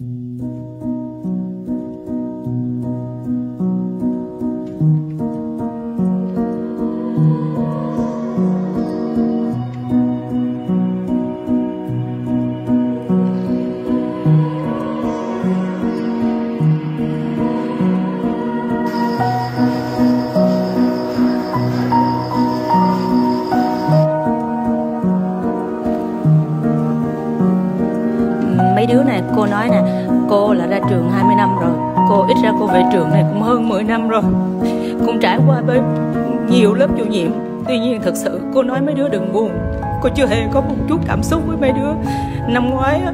mấy này cô nói nè, cô là ra trường 20 năm rồi, cô ít ra cô về trường này cũng hơn 10 năm rồi. Cũng trải qua với nhiều lớp chủ nhiệm, tuy nhiên thật sự cô nói mấy đứa đừng buồn. Cô chưa hề có một chút cảm xúc với mấy đứa. Năm ngoái á,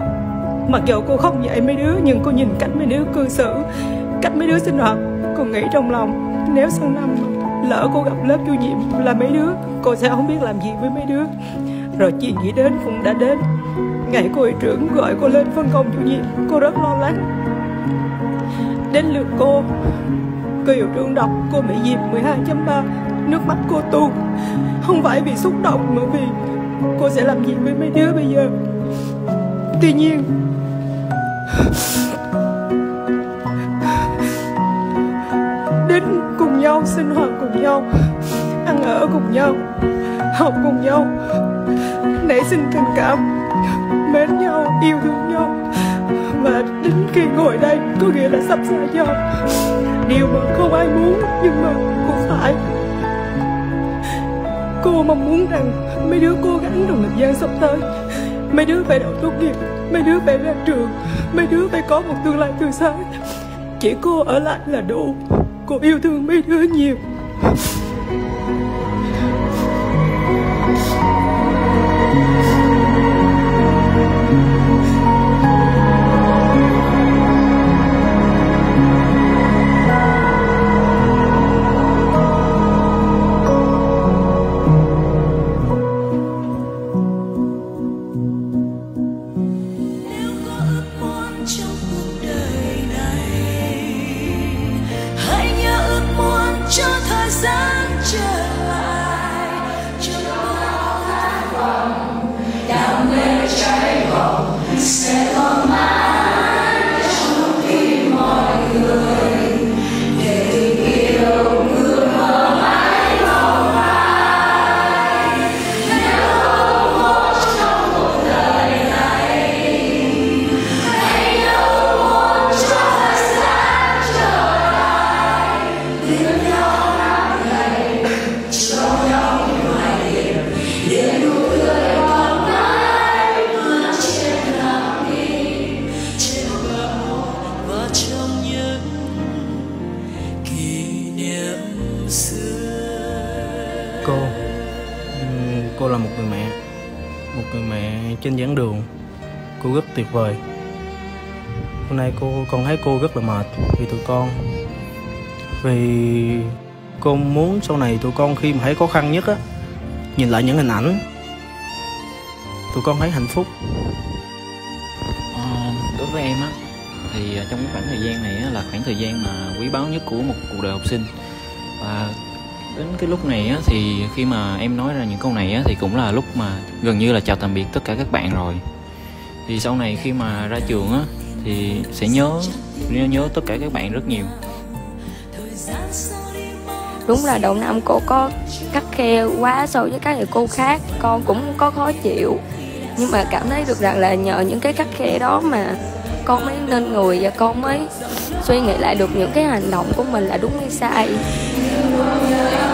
mặc dù cô không dạy mấy đứa, nhưng cô nhìn cách mấy đứa cư xử, cách mấy đứa sinh hoạt, cô nghĩ trong lòng, nếu sau năm lỡ cô gặp lớp chủ nhiệm là mấy đứa, cô sẽ không biết làm gì với mấy đứa. Rồi chuyện gì đến cũng đã đến ngày cô ấy trưởng gọi cô lên phân công chủ nhiệm, cô rất lo lắng. Đến lượt cô cô hiệu trưởng đọc, cô bị dịp 12.3 nước mắt cô tuôn. Không phải vì xúc động mà vì cô sẽ làm gì với mấy đứa bây giờ. Tuy nhiên, đến cùng nhau, sinh hoạt cùng nhau, ăn ở cùng nhau, học cùng nhau, nảy sinh tình cảm mến nhau, yêu thương nhau. Và đến khi ngồi đây, có nghĩa là sắp xa nhau. Điều mà không ai muốn, nhưng mà cũng phải. Cô mong muốn rằng mấy đứa cố gắng trong thời gian sắp tới. Mấy đứa phải đậu tốt nghiệp, mấy đứa phải ra trường, mấy đứa phải có một tương lai tươi sáng. Chỉ cô ở lại là đủ. Cô yêu thương mấy đứa nhiều. Trên giảng đường. Cô rất tuyệt vời. Hôm nay cô con thấy cô rất là mệt vì tụi con. Vì cô muốn sau này tụi con khi mà thấy khó khăn nhất á nhìn lại những hình ảnh tụi con thấy hạnh phúc. À, đối với em á thì ờ, trong cái khoảng thời gian này á, là khoảng thời gian mà quý báu nhất của một cuộc đời học sinh. Và đến cái lúc này á, thì khi mà em nói ra những câu này á, thì cũng là lúc mà gần như là chào tạm biệt tất cả các bạn rồi. Thì sau này khi mà ra trường á thì sẽ nhớ nhớ nhớ tất cả các bạn rất nhiều. Đúng là đầu năm cô có khắc khe quá so với các thầy cô khác con cũng có khó chịu. Nhưng mà cảm thấy được rằng là nhờ những cái khắc khe đó mà con mới nên người và con mới suy nghĩ lại được những cái hành động của mình là đúng hay sai. Hallelujah.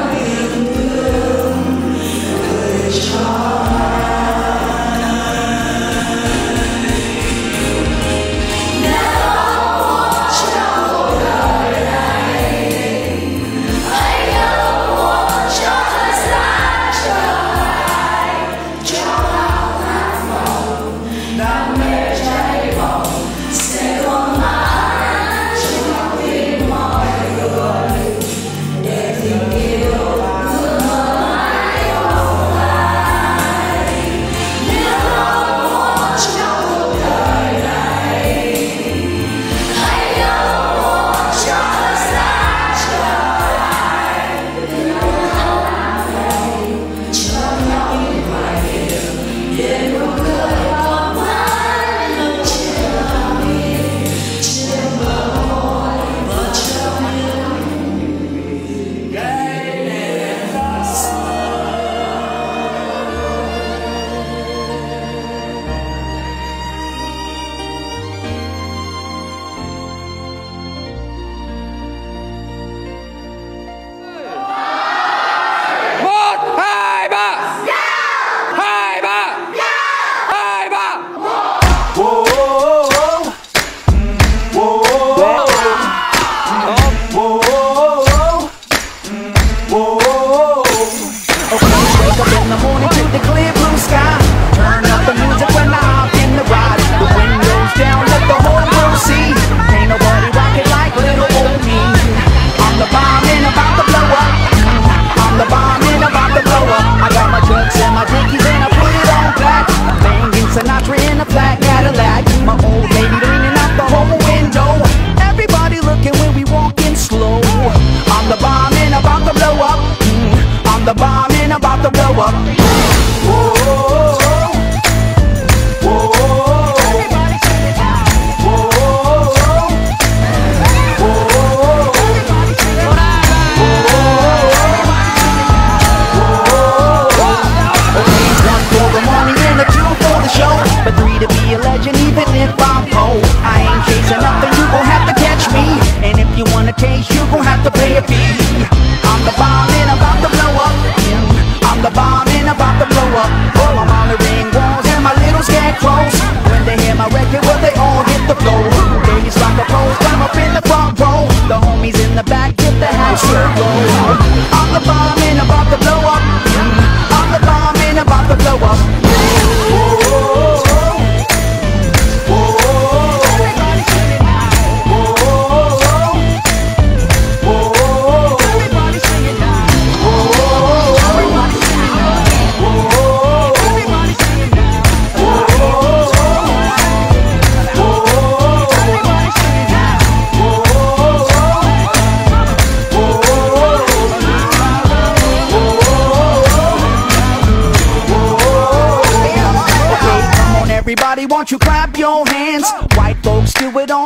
To pay a fee.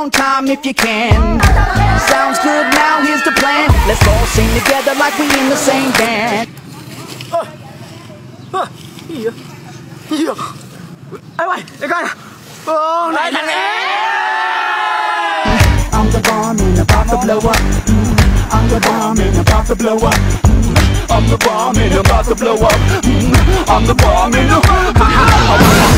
On time if you can. Sounds good, now here's the plan. Let's all sing together like we in the same band. gì vậy gì vậy ê mày để coi nè ô này thằng I'm the bomb and about to blow up. Mm, I'm the bomb and about to blow up. Mm, I'm the bomb and about to blow up. Mm, I'm the bomb and Alright,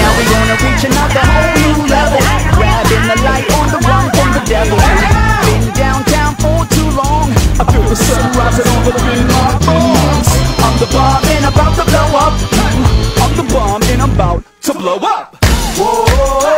now we gonna reach another whole new level. Grabbing the light on the run from the devil. Been downtown for too long. I feel the sun rising over the in bones. I'm the bomb and about to blow up. I'm the bomb and I'm about to blow up. Whoa.